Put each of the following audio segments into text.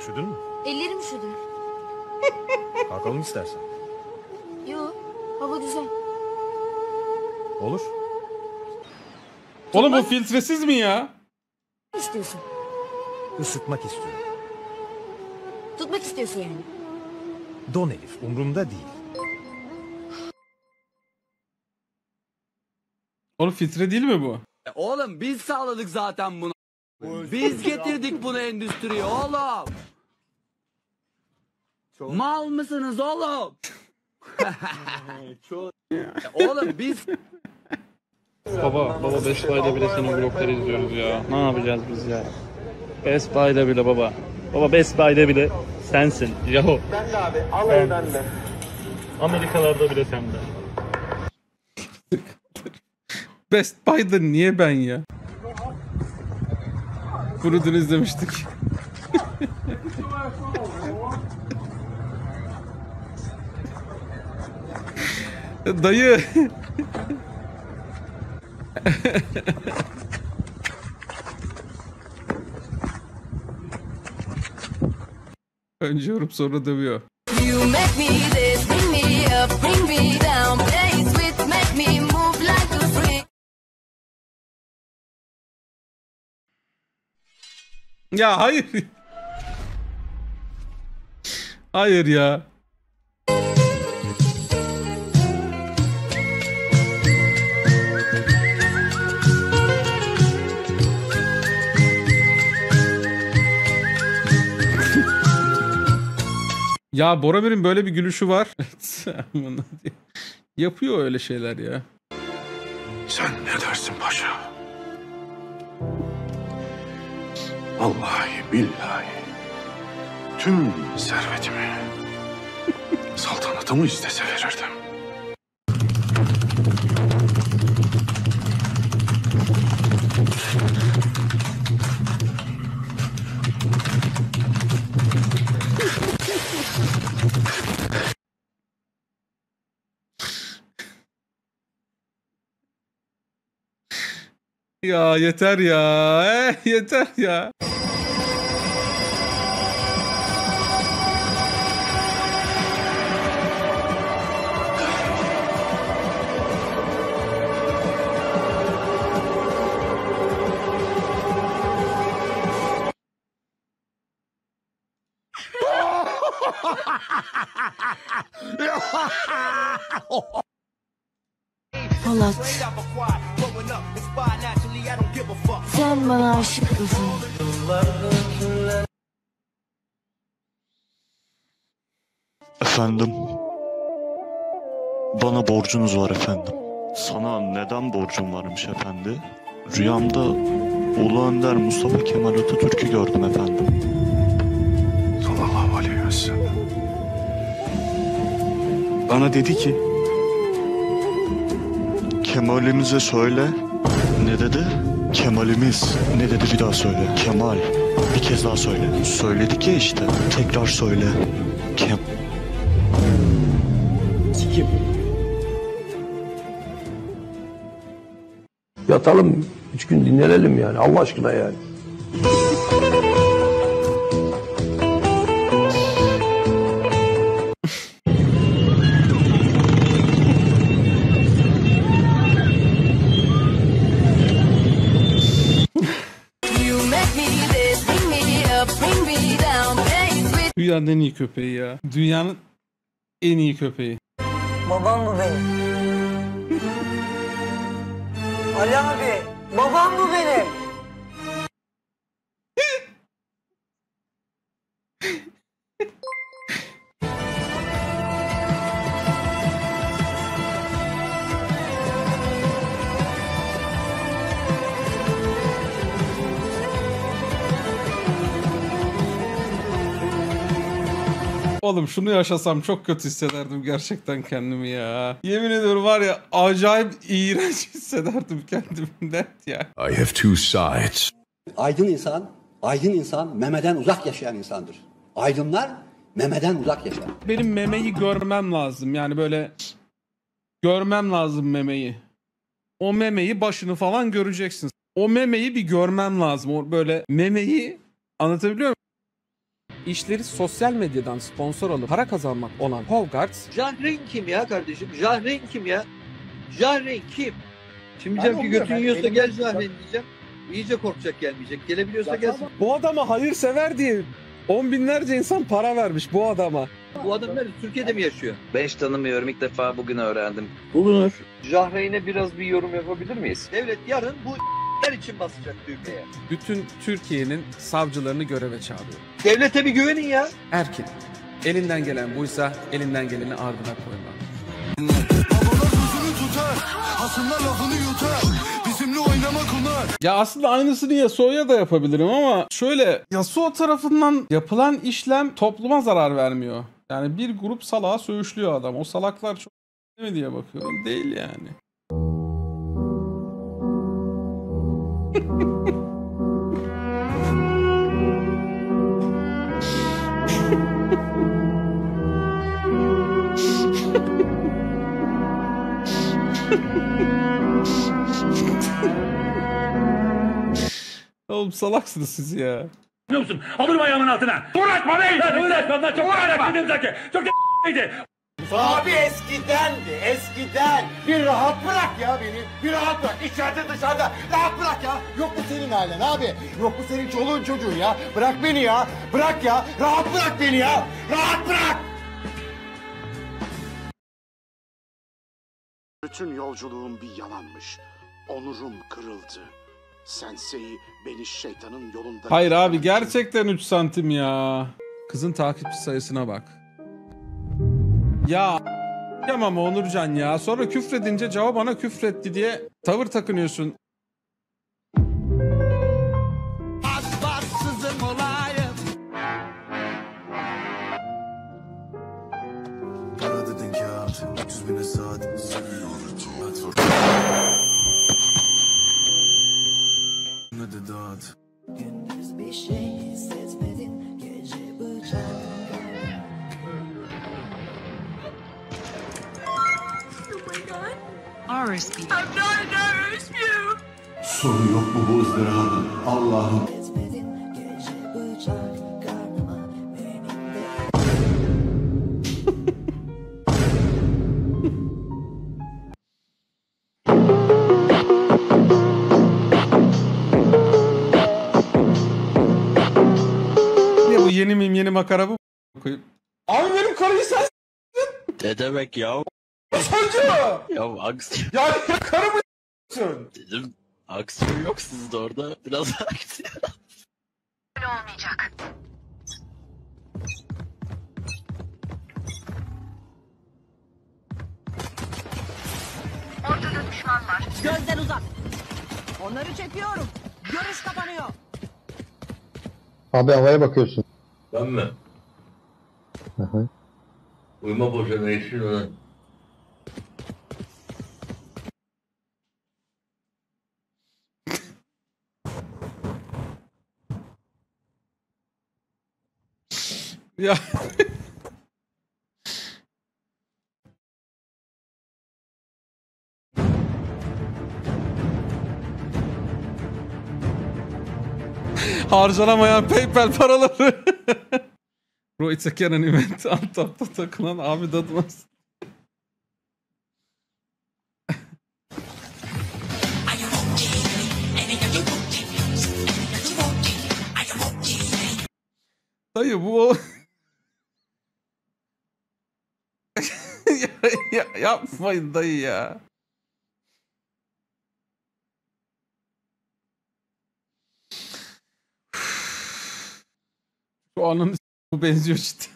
Üşüdün mü? Ellerim üşüdü. Kalkalım istersen. Yo, hava güzel. Olur. Oğlum bu filtresiz mi ya? Ne istiyorsun? Isıtmak istiyorum. Tutmak istiyorsun yani. Don Elif umurumda değil. Oğlum filtre değil mi bu? E, Oğlum biz sağladık zaten bunu. Biz getirdik bunu endüstriye oğlum. Mal mısınız oğlum? E, Oğlum biz Baba, baba Best Buy'da bile senin vlogları izliyoruz ya. Ne yapacağız biz ya? Best Buy'da bile baba. Baba Best Buy'da bile sensin. Yahu. Ben de abi. Al ben de. Amerikalarda bile sende. Best Buy'da niye ben ya? Bunu dün izlemiştik. Dayı. Önce yorum sonra dövüyor. You make me this, bring me up, bring me down, play with, make me move like a freak. Ya hayır. Hayır ya. Ya Boromir'in böyle bir gülüşü var. Yapıyor öyle şeyler ya. Sen ne dersin paşa? Vallahi billahi tüm servetimi saltanatımı istese verirdim. Ya yeter ya. Eh, yeter ya. Polat. Sen bana aşık mısın? Efendim. Bana borcunuz var efendim. Sana neden borcum varmış efendi? Rüyamda Ulu Önder Mustafa Kemal Atatürk'ü gördüm efendim. Sallallahu aleyhi ve sellem. Bana dedi ki Kemal'imize söyle. Ne dedi? Kemal'imiz. Ne dedi bir daha söyle. Kemal. Bir kez daha söyle. Söyledik ya işte. Tekrar söyle. Kem... Yatalım üç gün dinlenelim yani Allah aşkına yani. Dünyanın en iyi köpeği ya. Dünyanın en iyi köpeği. Babam bu benim. Ali abi, babam bu benim. Oğlum şunu yaşasam çok kötü hissederdim gerçekten kendimi ya. Yemin ediyorum var ya acayip iğrenç hissederdim kendimi net ya. I have two sides. Aydın insan, aydın insan memeden uzak yaşayan insandır. Aydınlar memeden uzak yaşar. Benim memeyi görmem lazım yani böyle görmem lazım memeyi. O memeyi başını falan göreceksin. O memeyi bir görmem lazım. O böyle memeyi anlatabiliyor muyum? İşleri sosyal medyadan sponsor alıp para kazanmak olan Hogarth, Jahreyn kim ya kardeşim? Jahreyn kim ya? Jahreyn kim? Şimdi Ben diyeceğim ki götün yiyorsa gel Jahreyn diyeceğim. İyice korkacak gelmeyecek. Gelebiliyorsa gelsin. bu adama hayırsever diye on binlerce insan para vermiş bu adama. Bu adam nerede? Türkiye'de mi yaşıyor? Ben hiç tanımıyorum. İlk defa bugün öğrendim. Bulunur. Jahreyn'e biraz bir yorum yapabilir miyiz? Devlet yarın bu için basacak düğmeye. Bütün Türkiye'nin savcılarını göreve çağırıyor. Devlete bir güvenin ya. Erkin, elinden gelen buysa elinden geleni ardına koyma. Hasımlar lafını yutar. Bizimle oynamak onlar. Ya aslında aynısını Yasuo'ya da yapabilirim ama şöyle Yasuo tarafından yapılan işlem topluma zarar vermiyor. Yani bir grup salağa söğüşlüyor adam. O salaklar çok mi diye bakıyorum. Değil yani. Oğlum salaksınız siz ya. Biliyor musun? Alırım ayağımın altına. Uğraşma be! Uğraşma lan çok uğraşma. Çok neydi? Abi eskidendi eskiden. Bir rahat bırak ya beni. Bir rahat bırak. İçeride dışarıda. Rahat bırak ya. Yok mu senin ailen abi? Yok mu senin çoluğun çocuğun ya? Bırak beni ya. Bırak ya. Rahat bırak beni ya. Rahat bırak. Bütün yolculuğum bir yalanmış. Onurum kırıldı. Sensei beni şeytanın yolunda... Hayır abi gerçekten 3 santim ya. Kızın takipçi sayısına bak. Ya tamam Onurcan ya. Sonra küfredince cevap bana küfretti diye tavır takınıyorsun. Para dedin kağıt. 300 bine saat. Seviyor. Sonu yok mu bu ızdırabın? Allah'ım. Ya bu yeni miyim yeni makara bu. Abi benim karıyı sen Ne demek ya? Sancı. Ya aksiyon. Ya karımı s***sın. Dedim aksiyon yok sizde orada. Biraz aksiyon. olmayacak. Ortada düşman var. Gözden uzak. Onları çekiyorum. Görüş kapanıyor. Abi havaya bakıyorsun. Ben mi? Hı hı. Uyuma boşuna işin lan. Ya Harcanamayan PayPal paraları. Bro it's a Canon event. Alt tapta takılan abi dadmaz. Dayı bu o... ya, ya, yapmayın dayı ya. Şu anın bu benziyor cidden.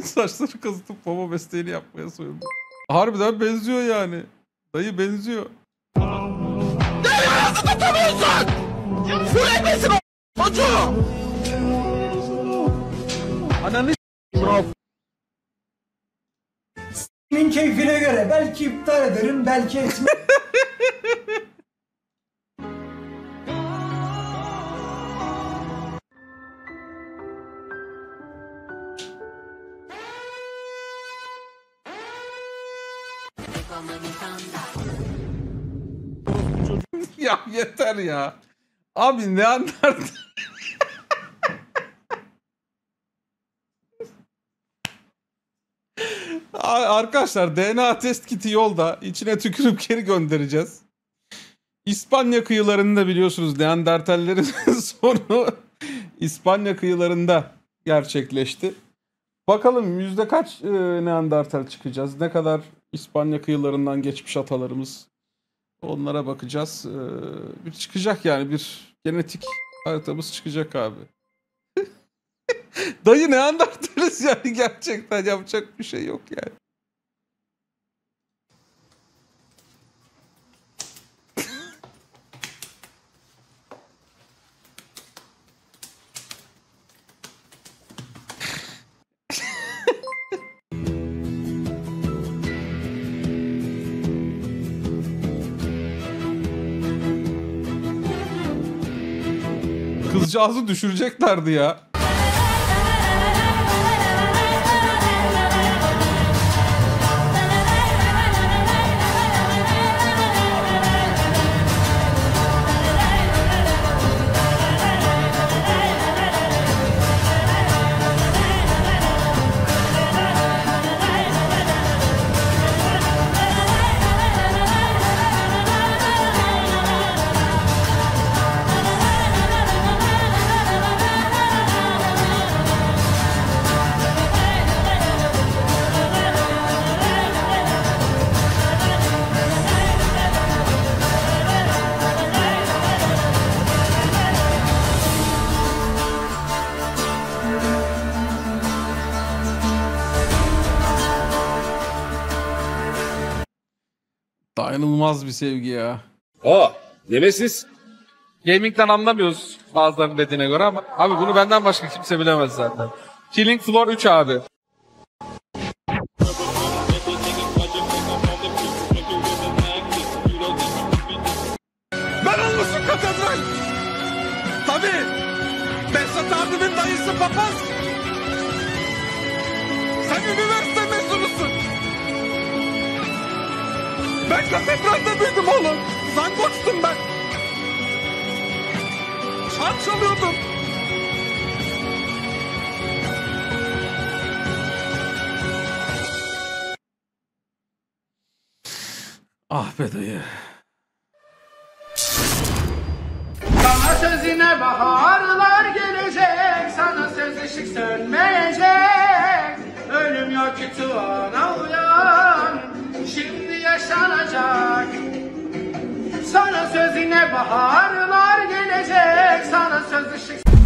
Saçları kazıtıp baba mesleğini yapmaya soyuldu. Harbiden benziyor yani. Dayı benziyor. Nasıl tutamıyorsun? Süreklisin o çocuğu. Ananı Senin keyfine göre belki iptal ederim belki etmem. ya yeter ya. Abi ne anlardın? A- Arkadaşlar DNA test kiti yolda. İçine tükürüp geri göndereceğiz. İspanya kıyılarında biliyorsunuz Neandertallerin sonu İspanya kıyılarında gerçekleşti. Bakalım yüzde kaç e, Neandertal çıkacağız? Ne kadar İspanya kıyılarından geçmiş atalarımız? Onlara bakacağız. E, bir çıkacak yani bir genetik haritamız çıkacak abi. Dayı Neandertaliz yani gerçekten yapacak bir şey yok yani. Kızcağızı düşüreceklerdi ya. Dayanılmaz bir sevgi ya. O Nemesis. Gaming'den anlamıyoruz bazılarının dediğine göre ama abi bunu benden başka kimse bilemez zaten. Killing Floor 3 abi. Ben olmuşum katedral. Tabii. Behzat abimin dayısı papaz. Sen üniversite Ben katedralde büyüdüm oğlum. Zangoçtum ben. Çan çalıyordum. Ah be dayı. Sana sözüne baharlar gelecek Sana söz ışık sönmeyecek Ölüm yok ki tuvana uyan Şimdi yaşanacak Sana sözüne baharlar gelecek Sana söz ışık